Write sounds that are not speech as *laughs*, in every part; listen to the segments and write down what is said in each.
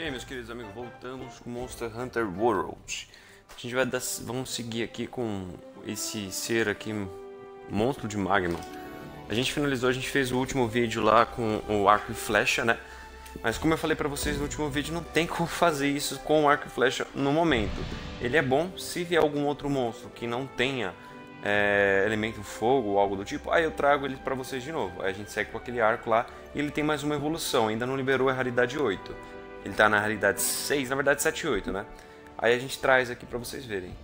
E aí, meus queridos amigos, voltamos com Monster Hunter World. A gente vai dar, vamos seguir aqui com esse ser aqui, monstro de magma. A gente finalizou, a gente fez o último vídeo lá com o arco e flecha, né? Mas como eu falei pra vocês no último vídeo, não tem *laughs* como fazer isso com o arco e flecha no momento. Ele é bom se vier algum outro monstro que não tenha é, elemento fogo ou algo do tipo, aí eu trago ele pra vocês de novo. Aí a gente segue com aquele arco lá e ele tem mais uma evolução, ainda não liberou a raridade 8. Ele tá na realidade 6, na verdade 7 e 8, né? Aí a gente traz aqui pra vocês verem.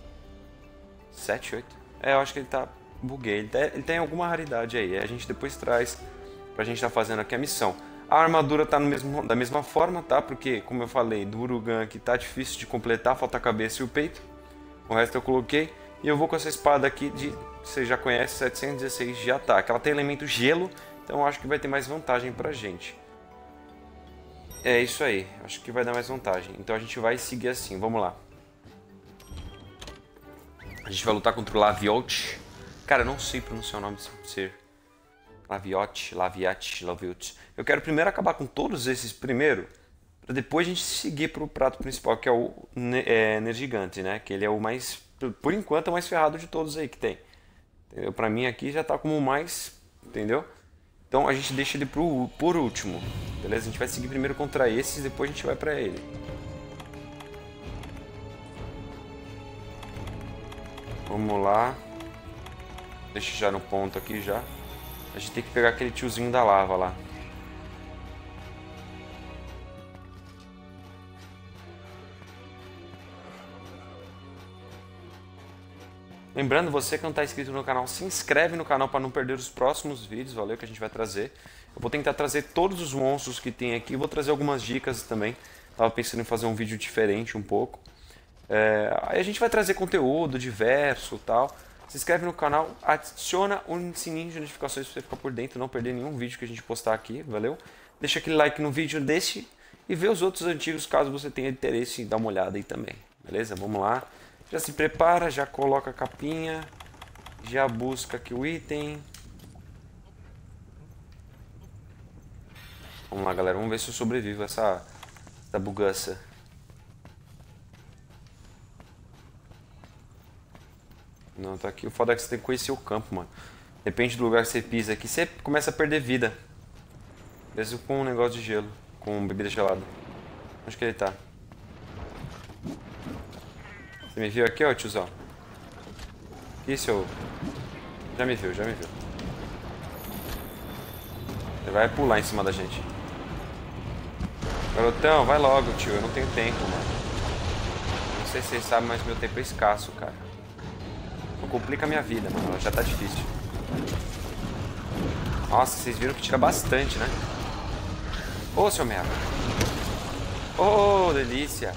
7 e 8? É, eu acho que ele tá... Buguei. Ele, tá, ele tem alguma raridade aí. A gente depois traz pra gente tá fazendo aqui a missão. A armadura tá mesmo, da mesma forma, tá? Porque, como eu falei, do Urugan aqui tá difícil de completar, falta a cabeça e o peito. O resto eu coloquei. E eu vou com essa espada aqui de, você já conhece, 716 de ataque. Ela tem elemento gelo, então eu acho que vai ter mais vantagem pra gente. É isso aí, acho que vai dar mais vantagem. Então a gente vai seguir assim, vamos lá. A gente vai lutar contra o Laviote. Cara, eu não sei pronunciar o nome desse ser. Laviote, Laviate, Laviote. Eu quero primeiro acabar com todos esses primeiro, para depois a gente seguir para o prato principal, que é o é, Nergigante, né? Que ele é o mais, por enquanto, é o mais ferrado de todos aí que tem. Entendeu? Pra mim aqui já tá como o mais, entendeu? Então a gente deixa ele pro, por último. Beleza? A gente vai seguir primeiro contra esses, depois a gente vai pra ele. Vamos lá. Deixa já no ponto aqui já. A gente tem que pegar aquele tiozinho da lava lá. Lembrando, você que não está inscrito no canal, se inscreve no canal para não perder os próximos vídeos, valeu, que a gente vai trazer. Eu vou tentar trazer todos os monstros que tem aqui, vou trazer algumas dicas também. Tava pensando em fazer um vídeo diferente um pouco. É, aí a gente vai trazer conteúdo diverso tal. Se inscreve no canal, adiciona o sininho de notificações para você ficar por dentro, não perder nenhum vídeo que a gente postar aqui, valeu? Deixa aquele like no vídeo, deixe e vê os outros antigos caso você tenha interesse em dar uma olhada aí também, beleza? Vamos lá. Já se prepara, já coloca a capinha, já busca aqui o item. Vamos lá, galera. Vamos ver se eu sobrevivo a essa, essa bugança. Não, tá aqui. O foda é que você tem que conhecer o campo, mano. Depende do lugar que você pisa aqui, você começa a perder vida. Mesmo com um negócio de gelo, com bebida gelada. Onde que ele tá? Você me viu aqui, ó, tiozão? Isso, eu... Já me viu, já me viu. Ele vai pular em cima da gente. Garotão, vai logo, tio. Eu não tenho tempo, mano. Não sei se vocês sabem, mas meu tempo é escasso, cara. Não complica a minha vida, mano. Já tá difícil. Nossa, vocês viram que tira bastante, né? Ô, seu merda. Ô, oh, delícia.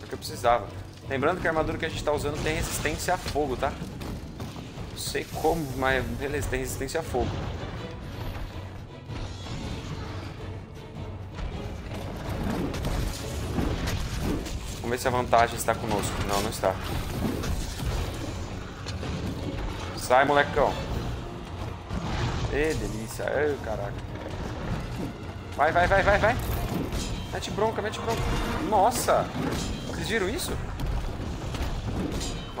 É o que eu precisava. Lembrando que a armadura que a gente está usando tem resistência a fogo, tá? Não sei como, mas beleza, tem resistência a fogo. Vamos ver se a vantagem está conosco. Não, não está. Sai, molecão. Ê, delícia. Ai, caraca. Vai, vai, vai, vai, vai. Mete bronca, mete bronca. Nossa! Vocês viram isso?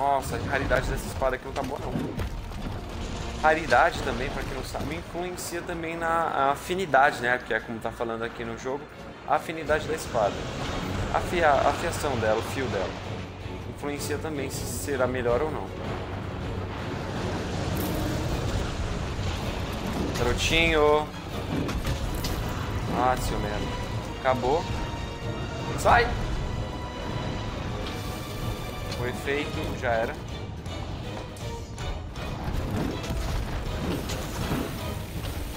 Nossa, a raridade dessa espada aqui não tá boa não. Raridade também, para quem não sabe, influencia também na afinidade, né? Que é como tá falando aqui no jogo, a afinidade da espada. A, fia, a fiação dela, o fio dela. Influencia também se será melhor ou não. Garotinho. Ah, seu merda. Acabou. Sai! Foi feito, já era.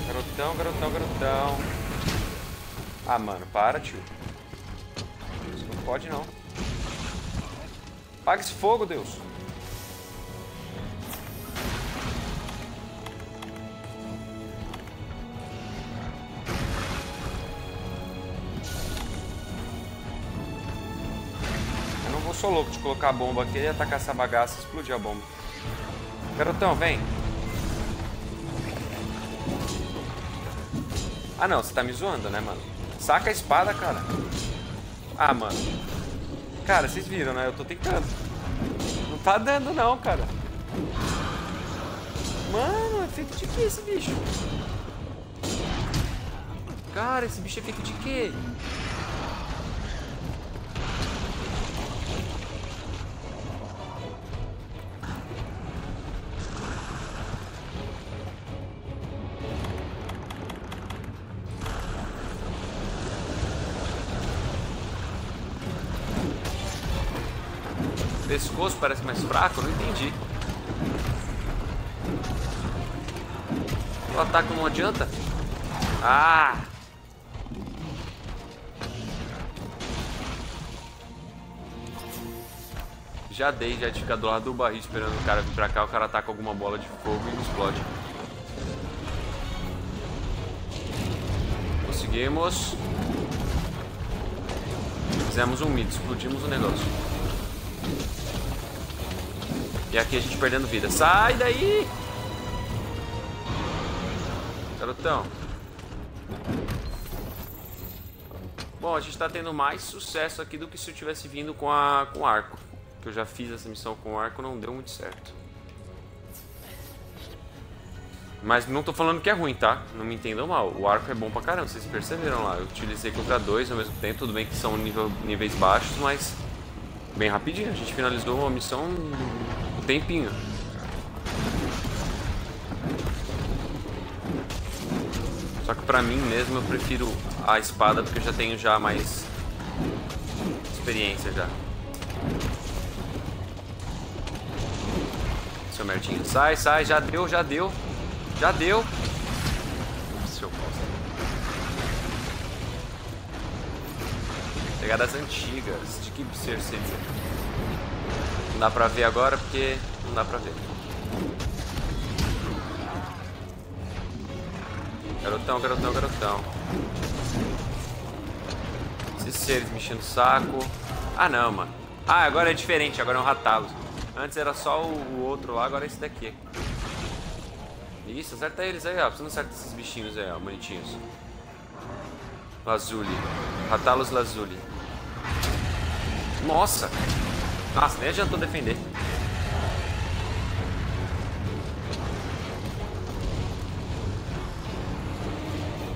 Garotão, garotão, garotão. Ah, mano, para, tio. Isso não pode, não. Paga esse fogo, Deus. Sou louco de colocar a bomba aqui e atacar essa bagaça explodir a bomba. Garotão, vem. Ah não, você tá me zoando, né, mano? Saca a espada, cara. Ah, mano. Cara, vocês viram, né? Eu tô tentando. Não tá dando não, cara. Mano, é feito de que esse bicho? Cara, esse bicho é feito de quê? Pescoço parece mais fraco? não entendi. O ataque não adianta? Ah! Já dei, já de ficar do lado do barril esperando o cara vir pra cá, o cara ataca alguma bola de fogo e explode. Conseguimos. Fizemos um mid, explodimos o negócio. E aqui a gente perdendo vida. Sai daí! Garotão. Bom, a gente tá tendo mais sucesso aqui do que se eu tivesse vindo com, a, com arco. Que eu já fiz essa missão com arco, não deu muito certo. Mas não tô falando que é ruim, tá? Não me entendam mal. O arco é bom pra caramba, vocês perceberam lá. Eu utilizei contra dois ao mesmo tempo. Tudo bem que são nível, níveis baixos, mas bem rapidinho. A gente finalizou uma missão tempinho. Só que pra mim mesmo eu prefiro a espada porque eu já tenho já mais experiência já. Seu merdinho. Sai, sai, já deu, já deu. Já deu. Seu. Pegadas antigas. De que ser seria? Não dá pra ver agora porque não dá pra ver. Garotão, garotão, garotão. Esses seres mexendo o saco. Ah, não, mano. Ah, agora é diferente. Agora é um Ratalos. Antes era só o, outro lá, agora é esse daqui. Isso, acerta eles aí, ó. Você não acerta esses bichinhos aí, ó, bonitinhos. Lazuli. Ratalos Lazuli. Nossa! Nossa, nem adiantou defender.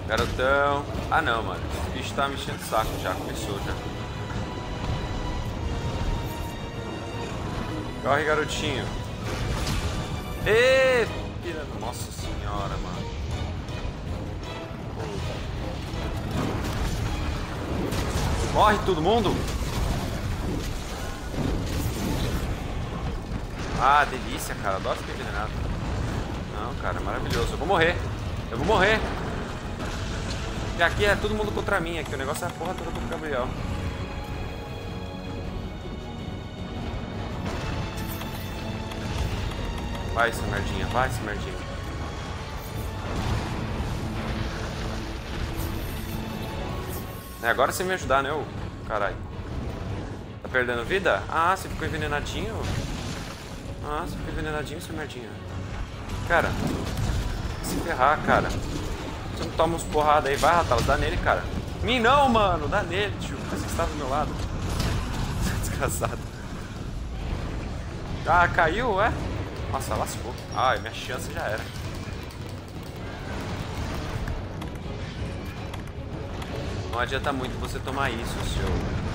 Garotão. Ah não, mano. Esse bicho tá mexendo o saco já. Começou já. Corre, garotinho. Ê, filha... Nossa senhora, mano. Morre todo mundo? Ah, delícia, cara. Adoro ficar envenenado. Não, cara, é maravilhoso. Eu vou morrer. Eu vou morrer. E aqui é todo mundo contra mim. Aqui o negócio é a porra toda do Gabriel. Vai, essa merdinha. Vai, essa merdinha. É, agora você me ajudar, né, ô? Caralho. Tá perdendo vida? Ah, você ficou envenenadinho? Você fica envenenadinho, seu merdinha. Cara, se ferrar, cara. Você não toma uns porrada aí, vai, Ratalo, dá nele, cara. Mim não, mano, dá nele, tio. Você está do meu lado. *laughs* Desgraçado. Ah, caiu, é? Nossa, lascou. Ai, minha chance já era. Não adianta muito você tomar isso, seu...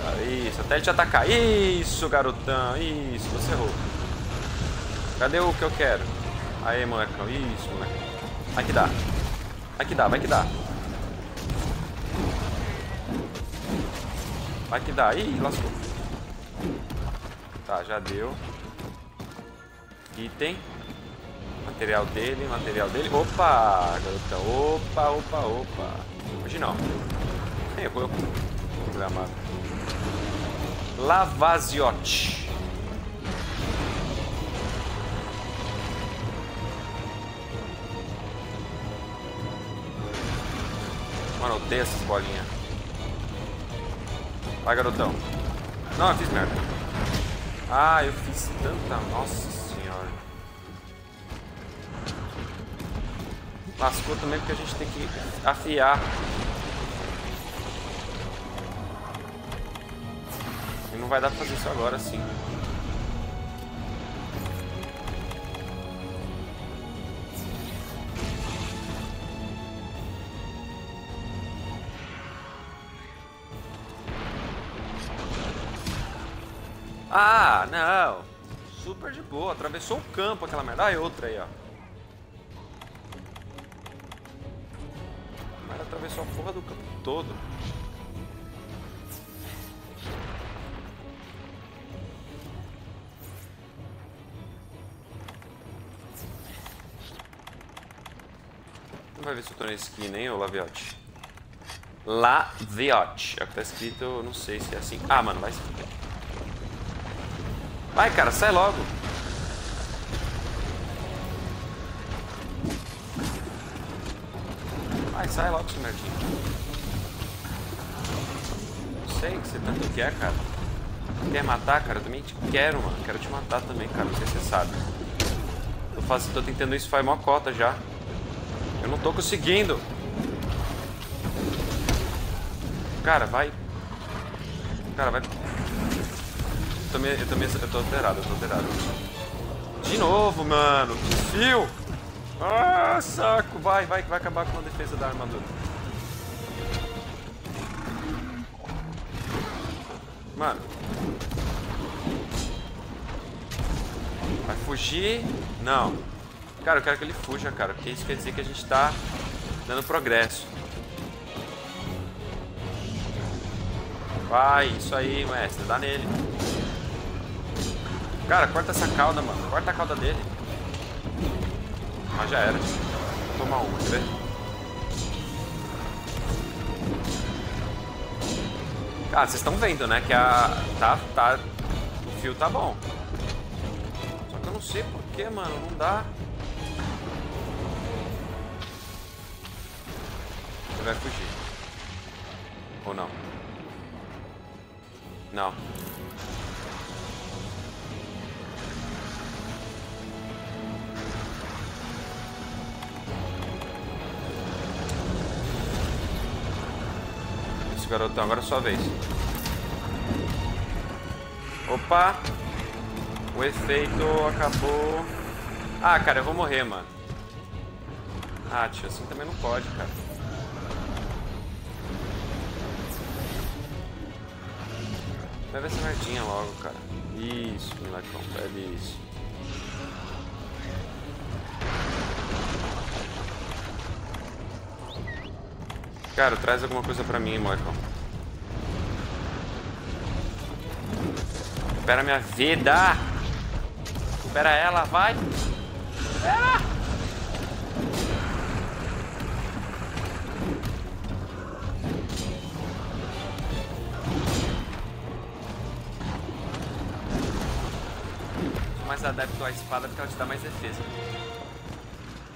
cara. Isso, até ele te atacar. Isso, garotão. Isso, você errou. Cadê o que eu quero? Aí, molecão. Isso, moleque. Vai que dá. Vai que dá, vai que dá. Vai que dá. Ih, lascou. Tá, já deu. Item. Material dele, material dele. Opa, garotão. Opa, opa, opa. Hoje não. Errou. Programado. Lavaziotti. Mano, eu odeio essas bolinhas. Vai, garotão. Não, eu fiz merda. Ah, eu fiz tanta... Nossa senhora. Lascou também porque a gente tem que afiar. Não vai dar pra fazer isso agora sim. Ah, não. Super de boa. Atravessou o campo aquela merda. Ah, e outra aí, ó. Mas atravessou a porra do campo todo. Vai ver se eu tô na esquina, hein, ô Laviote? Laviote. É o que tá escrito, não sei se é assim. Ah, mano, vai se. Vai, cara, sai logo. Vai, sai logo, seu merdinho. Não sei o que você tanto quer, cara. Quer matar, cara? Eu também te quero, mano. Quero te matar também, cara. Não sei se você sabe. Tô, fazendo, tô tentando isso faz mó cota já. Eu não tô conseguindo. Cara, vai. Cara, vai eu também, eu também eu tô alterado, eu tô alterado. De novo, mano. Desfio. Ah, saco. Vai, vai, vai acabar com a defesa da armadura. Mano. Vai fugir? Não. Cara, eu quero que ele fuja, cara. Porque isso quer dizer que a gente tá dando progresso. Vai, isso aí, mestre. Dá nele. Cara, corta essa cauda, mano. Corta a cauda dele. Mas já era. Vou tomar uma, quer ver? Cara, vocês estão vendo, né? Que a. Tá, tá. O fio tá bom. Só que eu não sei porquê, mano. Não dá. Vai fugir. Ou não? Não. isso, garotão. Agora é sua vez. Opa! O efeito acabou. Ah, cara, eu vou morrer, mano. Ah, tio, assim também não pode, cara. Leva essa merdinha logo, cara. Isso, milacrão, bebe isso. Cara, traz alguma coisa pra mim, Michael. Espera minha vida! Espera ela, vai! Espera! Mais adepto à espada porque ela te dá mais defesa.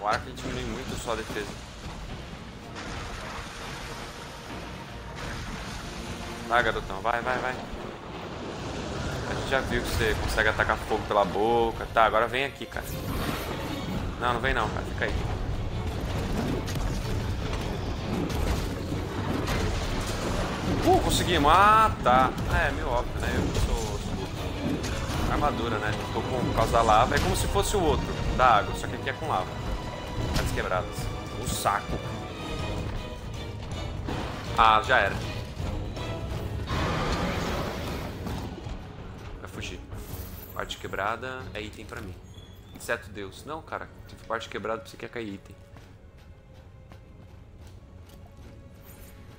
O arco diminui muito só a defesa. Vai, garotão, vai, vai, vai. A gente já viu que você consegue atacar fogo pela boca. Tá, agora vem aqui, cara. Não, não vem não, cara. Fica aí. Uh, conseguimos. Ah, tá. É, meio óbvio, né? Eu sou, armadura, né? Tô com, por causa da lava. É como se fosse o outro, da água. Só que aqui é com lava. As quebradas. Um saco. Ah, já era. Parte quebrada é item pra mim. Inseto Deus. Não, cara. For parte quebrada, você quer cair item.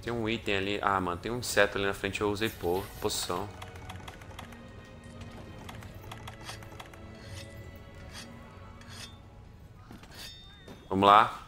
Tem um item ali. Ah, mano, tem um inseto ali na frente. Eu usei po poção. Vamos lá.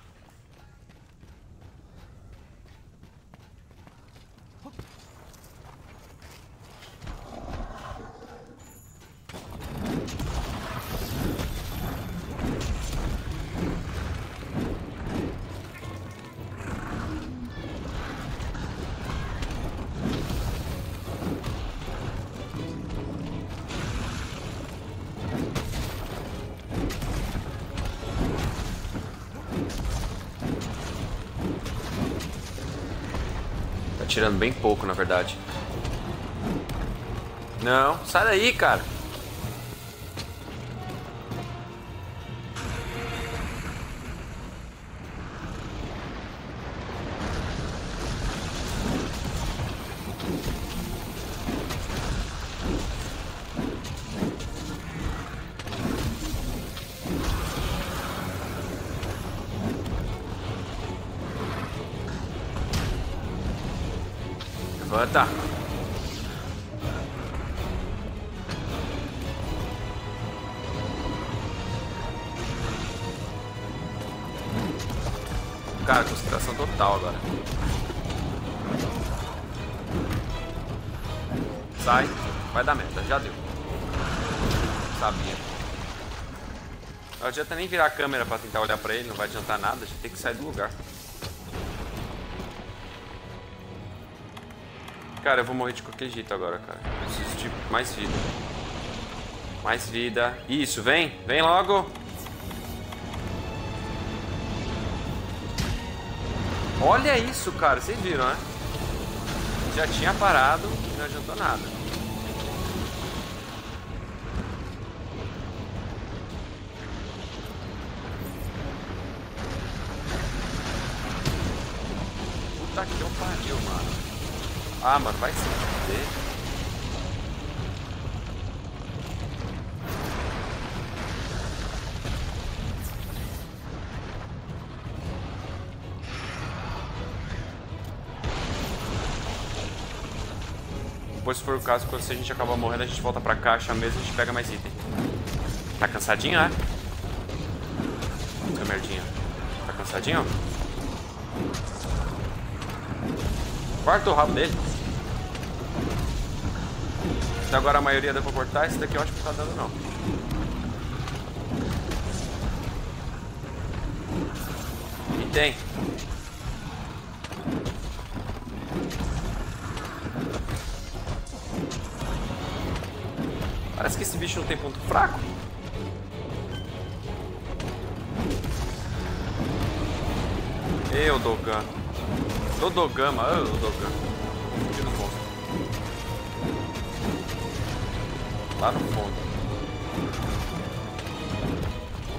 Atirando bem pouco, na verdade. Não, sai daí, cara. Adianta nem virar a câmera pra tentar olhar pra ele, não vai adiantar nada, a gente tem que sair do lugar. Cara, eu vou morrer de qualquer jeito agora, cara. Preciso de mais vida. Mais vida. Isso, vem. Vem logo. Olha isso, cara. Vocês viram, né? Já tinha parado e não adiantou nada. Puta que eu pariu, mano. Ah, mano, vai se fuder. Depois, se for o caso, quando a gente acabar morrendo, a gente volta pra caixa mesmo e a gente pega mais item. Tá cansadinho, é? Seu merdinha. Tá cansadinho? Corta o rabo dele. Até agora a maioria deu pra cortar, esse daqui eu acho que não tá dando não. E tem. Parece que esse bicho não tem ponto fraco. Eu, Dogan. Dodogama, oh, Dodogama. Lá no fundo.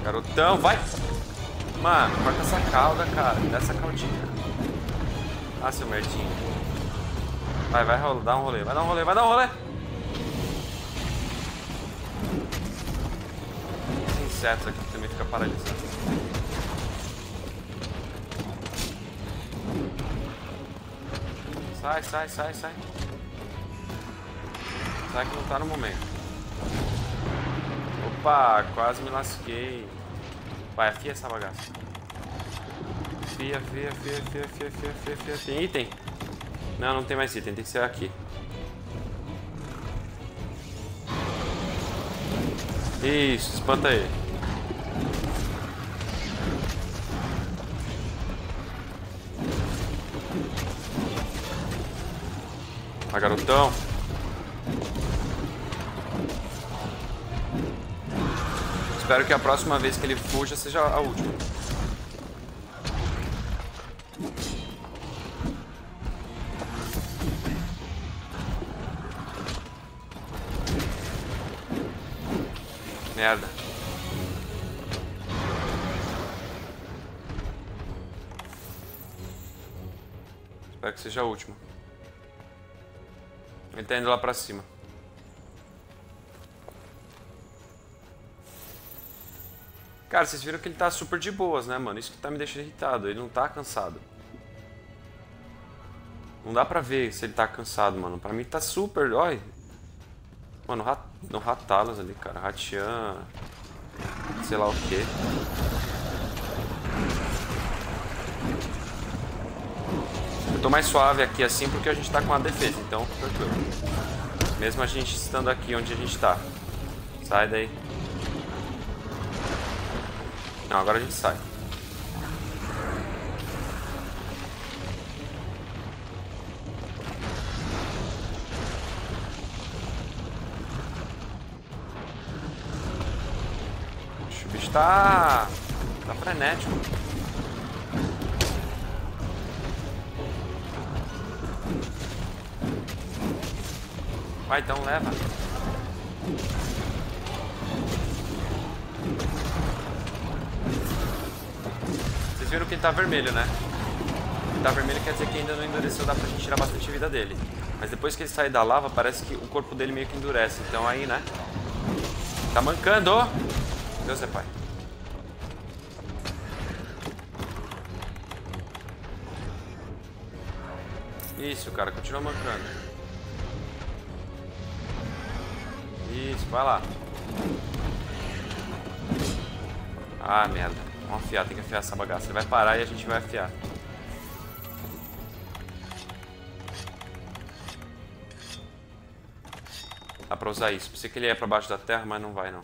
Garotão, vai! Mano, corta essa cauda, cara. Dá essa caudinha. Ah, seu merdinho. Vai, vai dá um rolê. Vai dar um rolê, vai dar um rolê! Os insetos aqui também fica paralisado. Sai, sai, sai, sai. Sai que não tá no momento. Opa, quase me lasquei. Vai, afia essa bagaça. Afia, afia, afia, afia, afia, afia, afia. Tem item? Não, não tem mais item, tem que ser aqui. Isso, espanta ele. Vai, garotão. Espero que a próxima vez que ele fuja seja a última. Merda. Espero que seja a última. Ele tá indo lá pra cima. Cara, vocês viram que ele tá super de boas, né, mano? Isso que tá me deixando irritado. Ele não tá cansado. Não dá pra ver se ele tá cansado, mano. Pra mim tá super. Olha. Mano, rat... não ratalas ali, cara. Ratian. Sei lá o que. Eu tô mais suave aqui assim porque a gente tá com a defesa, então tranquilo. Mesmo a gente estando aqui onde a gente tá. Sai daí. Não, agora a gente sai. O bicho tá... tá frenético. Vai, então leva. Vocês viram que ele tá vermelho, né? Ele tá vermelho quer dizer que ainda não endureceu, dá pra gente tirar bastante vida dele. Mas depois que ele sai da lava, parece que o corpo dele meio que endurece. Então aí, né? Tá mancando! Deus é pai. Isso, cara, continua mancando. Isso, vai lá. Ah, merda. Vamos afiar, tem que afiar essa bagaça. Ele vai parar e a gente vai afiar. Dá pra usar isso. Pensei que ele ia pra baixo da terra, mas não vai não.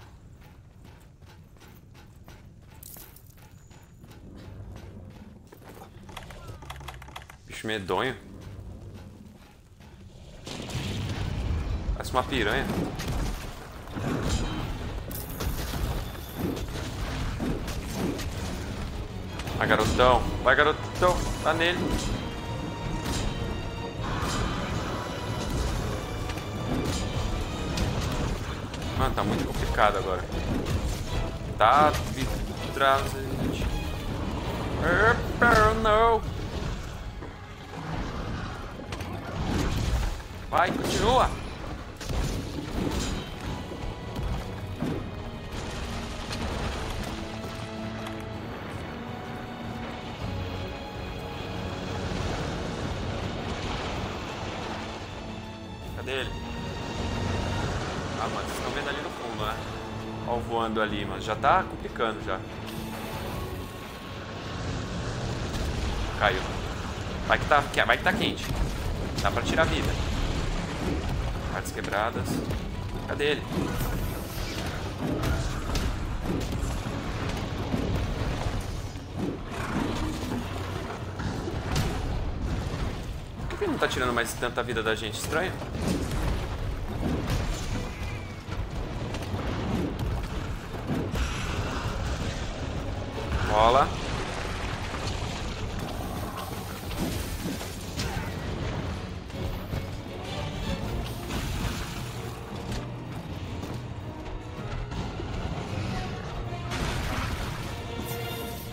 Bicho medonho. Parece uma piranha. Vai, garotão. Vai, garotão. Tá nele. Mano, tá muito complicado agora. Tá vidrasante. Não. Vai, continua. Cadê ele? Ah, mano, vocês estão vendo ali no fundo, né? Ó, voando ali, mas já tá complicando já. Caiu. Vai que tá, vai que tá quente. Dá pra tirar vida. Partes quebradas. Cadê ele? Tá tirando mais tanta vida da gente? Estranho. Bola.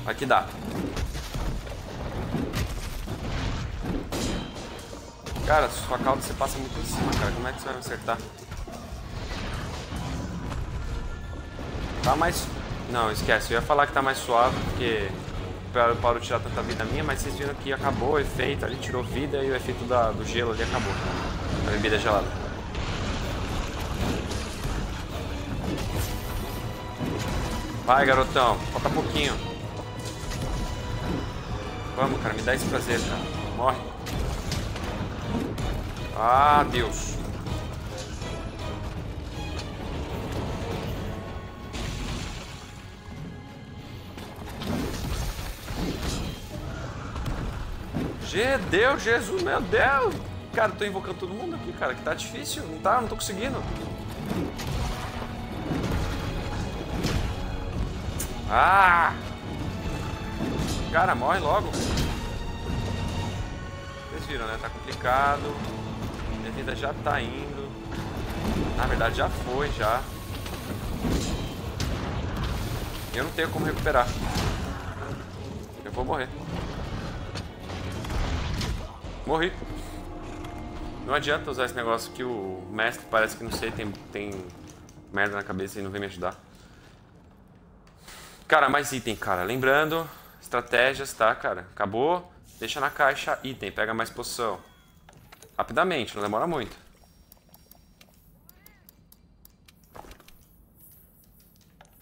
Aqui dá. Cara, sua cauda você passa muito em cima, cara. Como é que você vai me acertar? Tá mais não, esquece. Eu ia falar que tá mais suave, porque o Paulo tirar tanta vida minha, mas vocês viram que acabou o efeito, ali tirou vida e o efeito da, do gelo ali acabou. A bebida gelada. Vai, garotão. Falta pouquinho. Vamos, cara. Me dá esse prazer, cara. Morre. Ah, Deus. Deus, Jesus, meu Deus! Cara, tô invocando todo mundo aqui, cara, que tá difícil. Não tá, não tô conseguindo. Ah! Cara, morre logo. Vocês viram, né? Tá complicado. Vida já tá indo. Na verdade, já foi, já. Eu não tenho como recuperar. Eu vou morrer. Morri. Não adianta usar esse negócio que o mestre parece que não sei, tem, tem merda na cabeça e não vem me ajudar. Cara, mais item, cara. Lembrando, estratégias, tá, cara? Acabou, deixa na caixa item, pega mais poção. Rapidamente, não demora muito.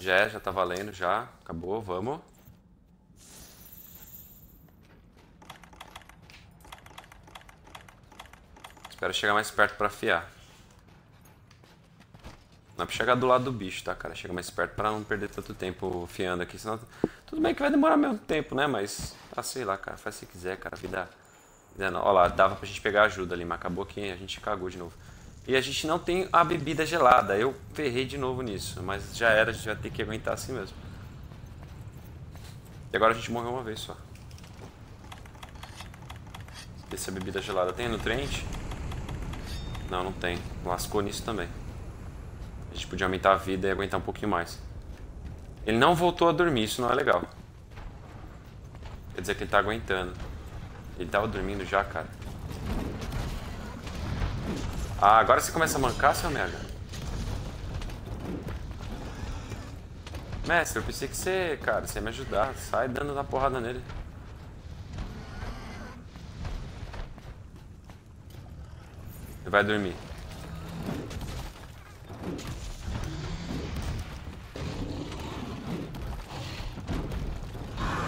Já, já tá valendo, já. Acabou, vamos. Espero chegar mais perto pra afiar. Não é pra chegar do lado do bicho, tá, cara? Chega mais perto pra não perder tanto tempo fiando aqui, senão... Tudo bem que vai demorar mesmo tempo, né? Mas, ah, sei lá, cara, faz se quiser, cara, vida... Ó lá, dava pra gente pegar ajuda ali, mas acabou que a gente cagou de novo. E a gente não tem a bebida gelada, eu ferrei de novo nisso, mas já era, a gente vai ter que aguentar assim mesmo. E agora a gente morreu uma vez só. Essa bebida gelada tem nutriente? Não, não tem. Lascou nisso também. A gente podia aumentar a vida e aguentar um pouquinho mais. Ele não voltou a dormir, isso não é legal. Quer dizer que ele tá aguentando. Ele tava dormindo já, cara. Ah, agora você começa a mancar, seu merda. Mestre, eu pensei que você, cara, você ia me ajudar. Sai dando na porrada nele. Ele vai dormir.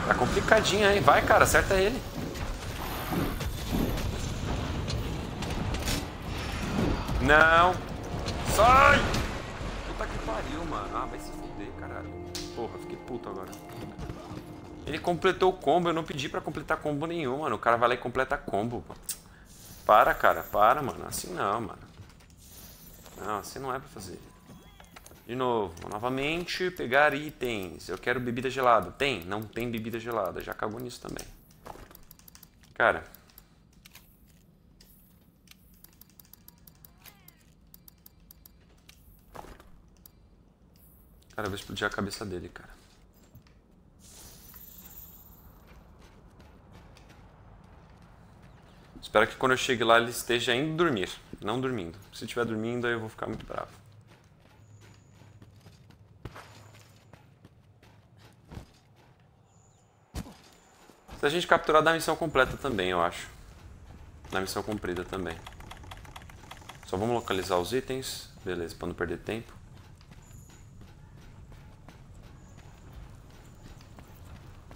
Tá complicadinho aí. Vai, cara, acerta ele. Não. Sai! Puta que pariu, mano. Ah, vai se fuder, caralho. Porra, fiquei puto agora. Ele completou o combo. Eu não pedi pra completar combo nenhum, mano. O cara vai lá e completa combo. Para, cara. Para, mano. Assim não, mano. Não, assim não é pra fazer. De novo, novamente, pegar itens. Eu quero bebida gelada. Tem? Não tem bebida gelada. Já acabou nisso também. Cara. Cara, eu vou explodir a cabeça dele, cara. Espero que quando eu chegue lá ele esteja indo dormir, não dormindo. Se estiver dormindo, aí eu vou ficar muito bravo. Se a gente capturar da missão completa também, eu acho. Na missão cumprida também. Só vamos localizar os itens. Beleza, para não perder tempo.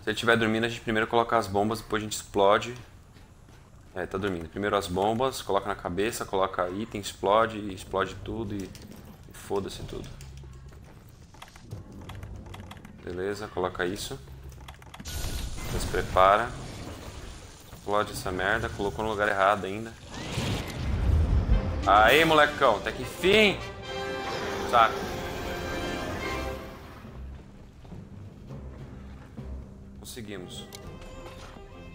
Se ele estiver dormindo, a gente primeiro coloca as bombas, depois a gente explode. É, tá dormindo. Primeiro as bombas, coloca na cabeça, coloca item, explode, explode tudo e, e foda-se tudo. Beleza, coloca isso. Se prepara. Explode essa merda. Colocou no lugar errado ainda. Aí, molecão. Até que fim. Saco. Conseguimos.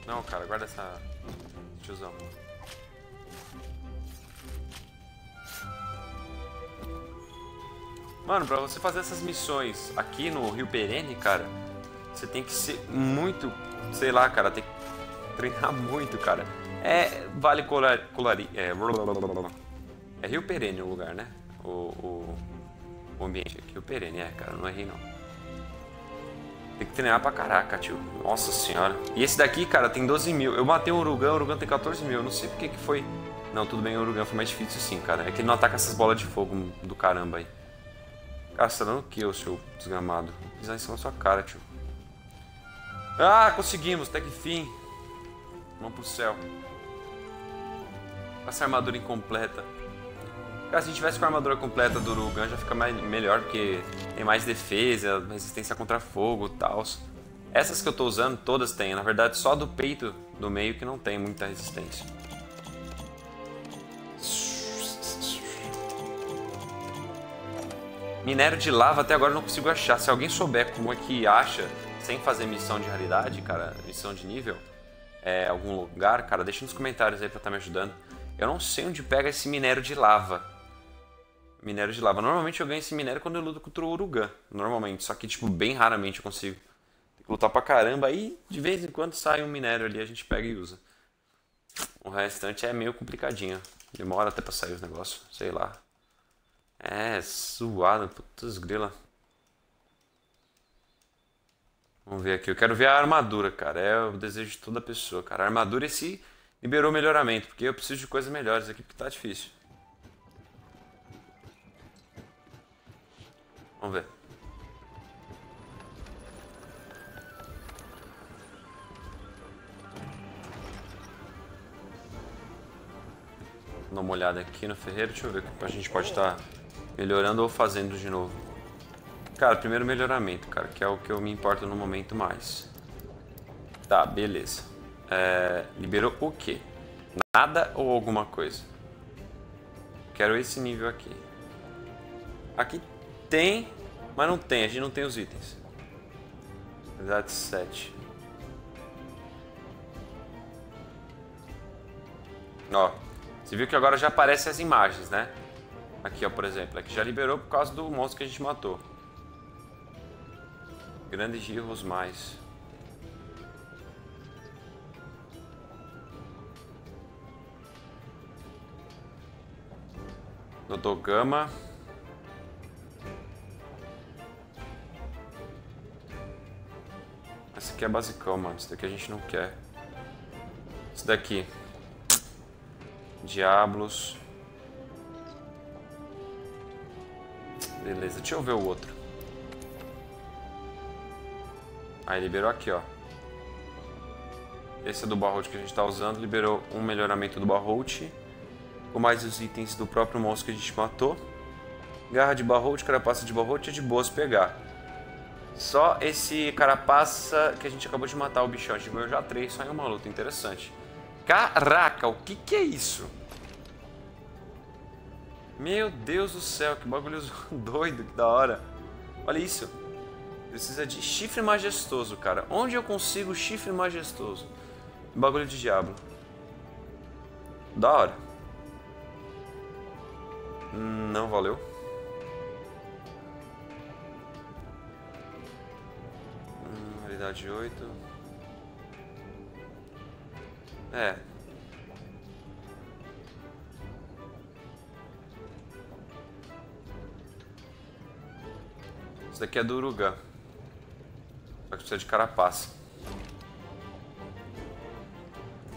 Não, cara. Guarda essa... Tiozão. Mano, pra você fazer essas missões aqui no Rio Perene, cara, você tem que ser muito sei lá, cara, tem que treinar *laughs* muito, cara. É Vale Colari. É, é Rio Perene o lugar, né? O, o, o ambiente aqui, Rio Perene, é, cara, não errei não. Tem que treinar pra caraca, tio. Nossa senhora. E esse daqui, cara, tem 12 mil. Eu matei um Urugan, o Urugan tem 14 mil. Eu não sei porque que foi. Não, tudo bem, o Urugan foi mais difícil sim, cara. É que ele não ataca essas bolas de fogo do caramba aí. Cara, tá o que, ô seu desgramado? Pisar em cima da sua cara, tio. Ah, conseguimos, até que fim. Vamos pro céu. Essa armadura incompleta. Cara, se a gente tivesse com a armadura completa do Urugan já fica mais, melhor, porque tem mais defesa, resistência contra fogo e tal. Essas que eu tô usando, todas têm. Na verdade, só do peito do meio que não tem muita resistência. Minério de lava até agora eu não consigo achar. Se alguém souber como é que acha sem fazer missão de raridade, cara, missão de nível, é, algum lugar, cara, deixa nos comentários aí pra estar tá me ajudando. Eu não sei onde pega esse minério de lava. Minério de lava. Normalmente eu ganho esse minério quando eu luto contra o Urugan. Normalmente. Só que, tipo, bem raramente eu consigo. Tem que lutar pra caramba. Aí, de vez em quando, sai um minério ali, a gente pega e usa. O restante é meio complicadinho. Demora até pra sair os negócios. Sei lá. É, suado. Putz, grila. Vamos ver aqui. Eu quero ver a armadura, cara. É o desejo de toda pessoa, cara. A armadura e se liberou melhoramento, porque eu preciso de coisas melhores aqui, porque tá difícil. Vamos ver. Dar uma olhada aqui no ferreiro. Deixa eu ver o que a gente pode estar tá melhorando ou fazendo de novo. Cara, primeiro melhoramento, cara, que é o que eu me importo no momento mais. Tá, beleza. É, liberou o quê? Nada ou alguma coisa? Quero esse nível aqui. Aqui tem, mas não tem. A gente não tem os itens. Verdade 7. Ó, Você viu que agora já aparecem as imagens, né? Aqui, ó, por exemplo. Aqui já liberou por causa do monstro que a gente matou. Grandes girros mais. Dodogama. Esse aqui é basicão, mano. Isso daqui a gente não quer. Esse daqui. Diablos. Beleza, deixa eu ver o outro. Aí liberou aqui, ó. Esse é do Barrote que a gente está usando. Liberou um melhoramento do Barrote. Com mais os itens do próprio monstro que a gente matou. Garra de Barrote, carapaça de Barrote é de boas pegar. Só esse carapaça que a gente acabou de matar o bichão. A gente ganhou já três só em uma luta. Interessante. Caraca, o que que é isso? Meu Deus do céu, que bagulho *laughs* doido, que da hora. Olha isso. Precisa de chifre majestoso, cara. Onde eu consigo chifre majestoso? Bagulho de diabo. Da hora. Não valeu. Realidade 8. É, Esse daqui é do Urugã. Só que precisa de carapaça.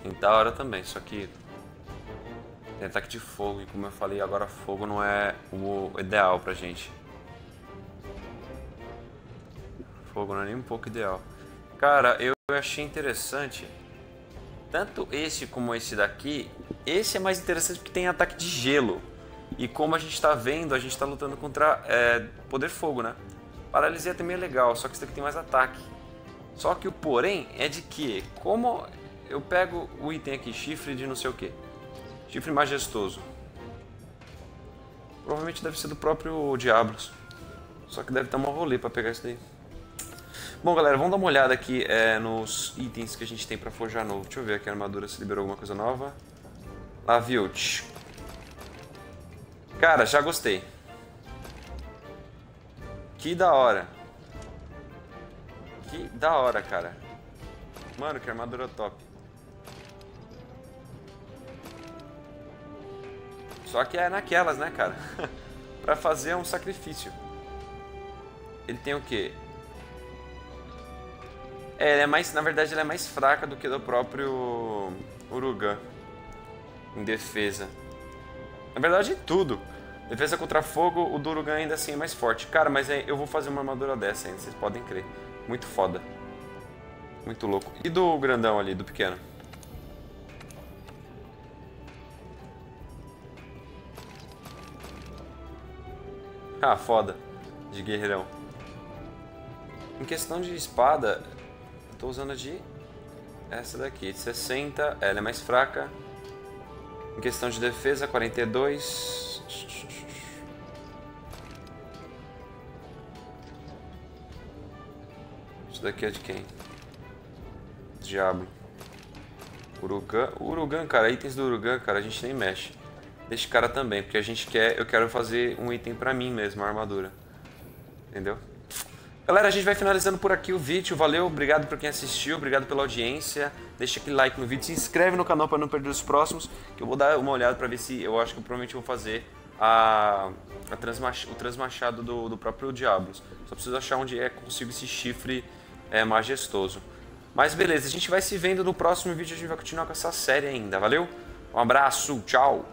Tem da hora também, só que tem ataque de fogo e como eu falei agora fogo não é o ideal pra gente. Fogo não é nem um pouco ideal. Cara, eu achei interessante tanto esse como esse daqui. Esse é mais interessante porque tem ataque de gelo. E como a gente está vendo, a gente está lutando contra é, poder fogo, né? Paralisia também é legal, só que isso daqui tem mais ataque. Só que o porém é de que, como eu pego o item aqui, chifre de não sei o que, chifre majestoso, provavelmente deve ser do próprio Diablos. Só que deve estar um rolê para pegar isso daí. Bom, galera, vamos dar uma olhada aqui é, nos itens que a gente tem para forjar novo. Deixa eu ver aqui a armadura se liberou alguma coisa nova. Lavilt. Cara, já gostei. Que da hora. Que da hora, cara. Mano, que armadura top. Só que é naquelas, né, cara? *laughs* pra fazer um sacrifício. Ele tem o quê? É, é mais, na verdade, ela é mais fraca do que do próprio Urugan em defesa. Na verdade, tudo. Defesa contra fogo, o Durugan ainda assim é mais forte. Cara, mas é, eu vou fazer uma armadura dessa ainda, vocês podem crer. Muito foda. Muito louco. E do grandão ali, do pequeno? Ah, foda. De guerreirão. Em questão de espada, tô usando a de... Essa daqui, de 60. Ela é mais fraca. Em questão de defesa, 42. Isso daqui é de quem? Diabo. Urugan. Urugan, cara, itens do Urugan, cara, a gente nem mexe. Desse cara também, porque a gente quer, eu quero fazer um item pra mim mesmo, uma armadura. Entendeu? Galera, a gente vai finalizando por aqui o vídeo. Valeu, obrigado por quem assistiu, obrigado pela audiência. Deixa aquele like no vídeo, se inscreve no canal para não perder os próximos, que eu vou dar uma olhada para ver se eu acho que eu provavelmente vou fazer a, a transmach, o transmachado do, do próprio Diablos. Só preciso achar onde é que consigo esse chifre é, majestoso. Mas beleza, a gente vai se vendo no próximo vídeo, a gente vai continuar com essa série ainda, valeu? Um abraço, tchau!